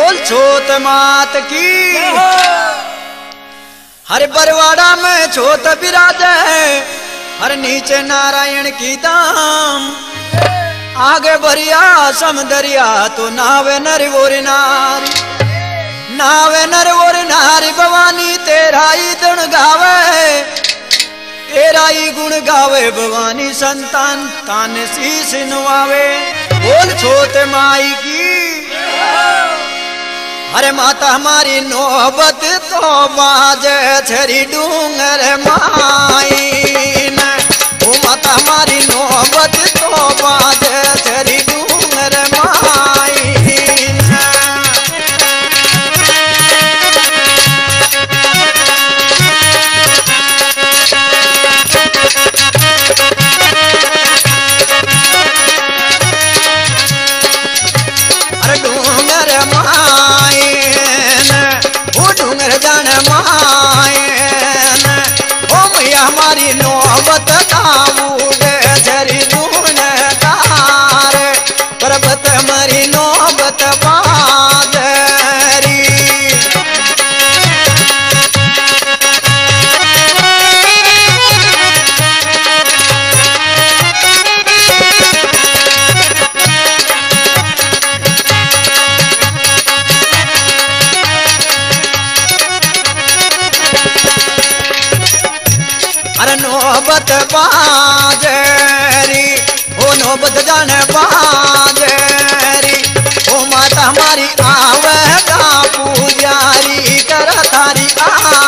बोल छोत मात की। हर बरवाड़ा में छोत विराज है। हर नीचे नारायण की दाम आगे बरिया समदरिया तो नावे नर और नारी। नावे नर और नारी भवानी, तेरा ही गुण गावे। तेरा ही गुण गावे भवानी संतान, तान सी नवावे बोल छोत माई की। अरे माता हमारी नौबत तो बाज छरी डूंगर माई ओ माता हमारी नौबत तो बाज छरी हमारी अरे नौबत बाजरी, ओ नौबत जाने बाजरी, ओ माता हमारी आवेगा पुजारी, कर थारी आरती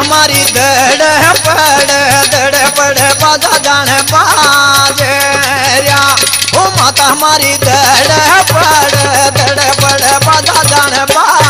हमारी दड़ पड़ दड़ पड़ बाजा जाने बाजरिया ओ माता हमारी दड़ पड़ दड़ पड़ बाजा जाने बाजरिया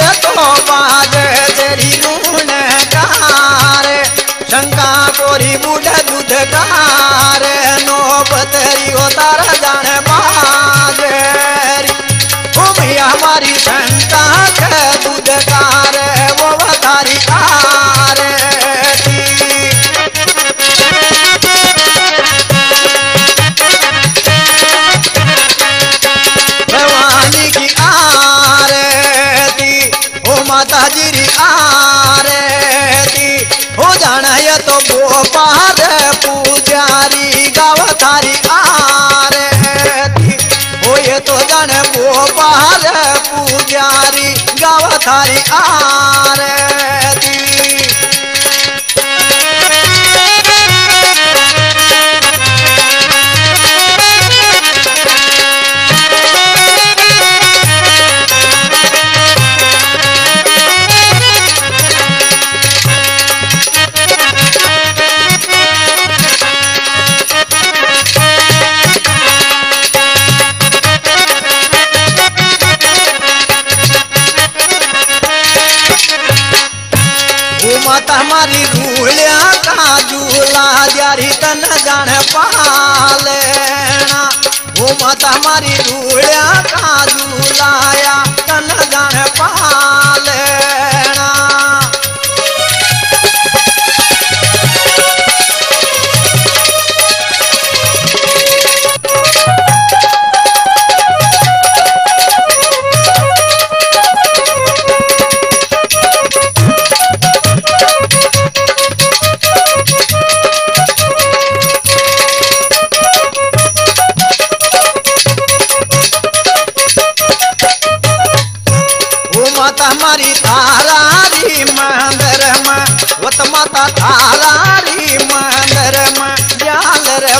कोरी बुढ़ दूध कार नो बतरी हो तारा जान हमारी शंका के दूध वो तारी भवानी की आरती, ओ माता जी री आरती। हो जाना ये तो गोपाल ये तो जान गोपाल पुजारी गावा थारी आरती माता हमारी धूलिया का झूलाया कन जाने पालेना थारारी मंदिर में वत माता थारारी मंदिर रे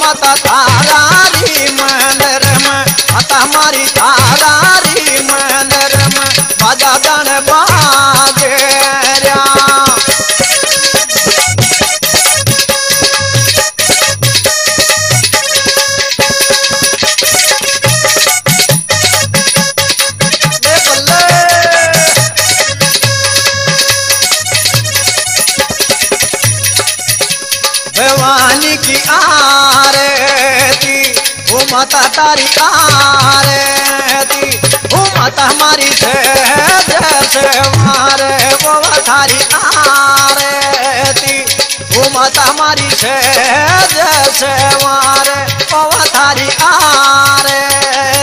माता थारारी मंदिर माता हमारी थारारी मंदिर बा की आरती। ओ माता तारी आरती। ओ माता हमारी से जैसे मारे वो थारी आरती। ओ माता हमारी से जैसे मारे वो थारी आरती।